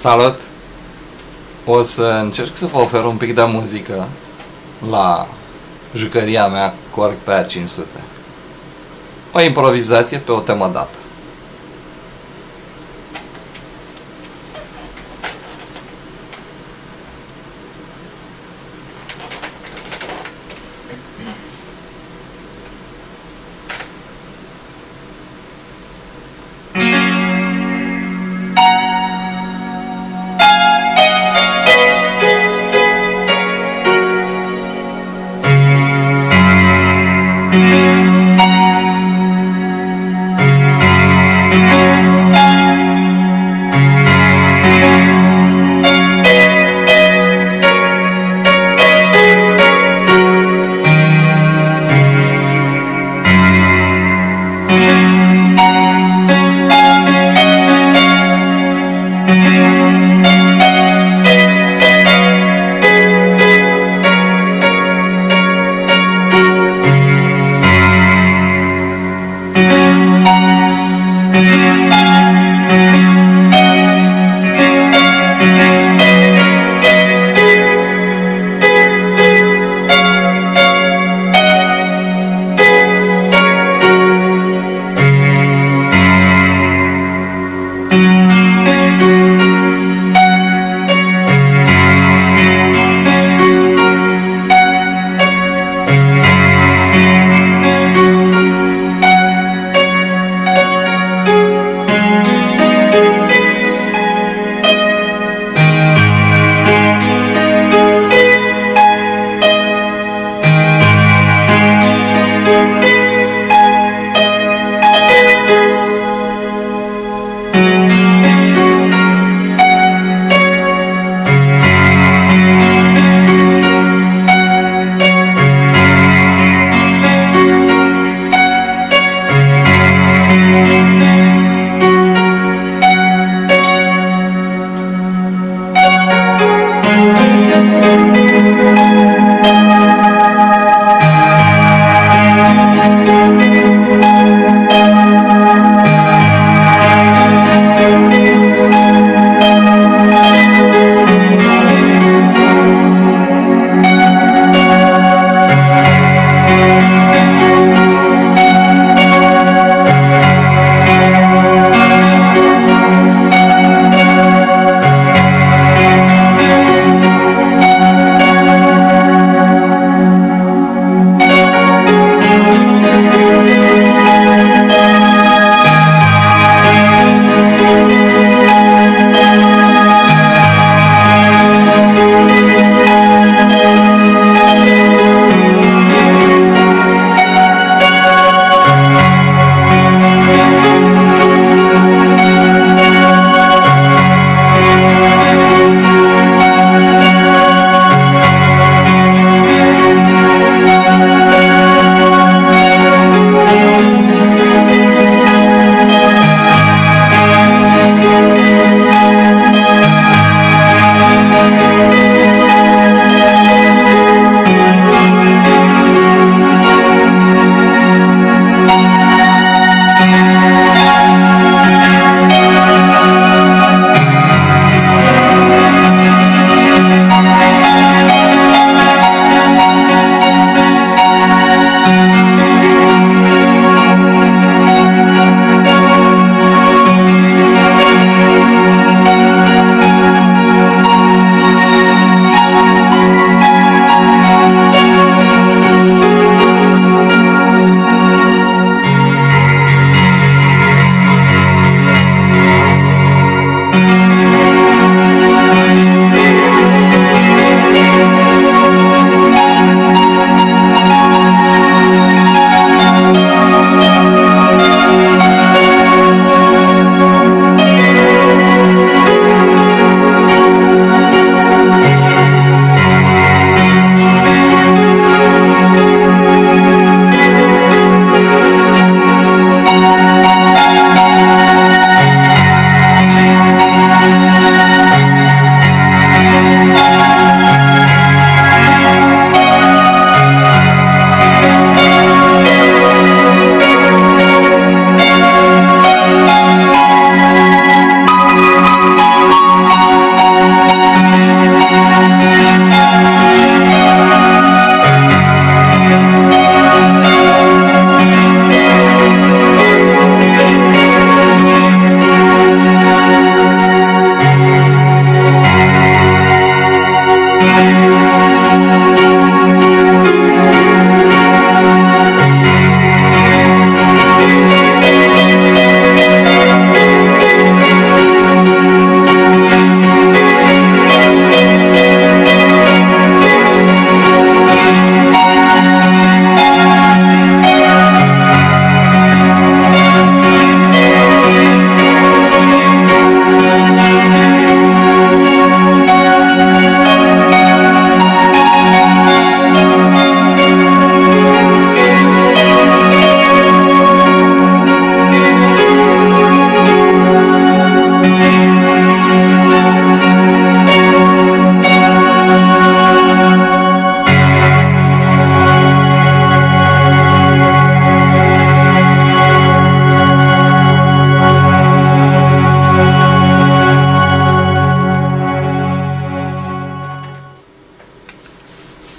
Salut! O să încerc să vă ofer un pic de muzică la jucăria mea Cork pe A500. O improvizație pe o temă dată.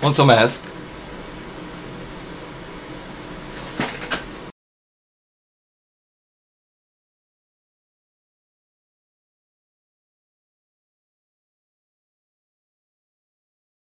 Mulțumesc!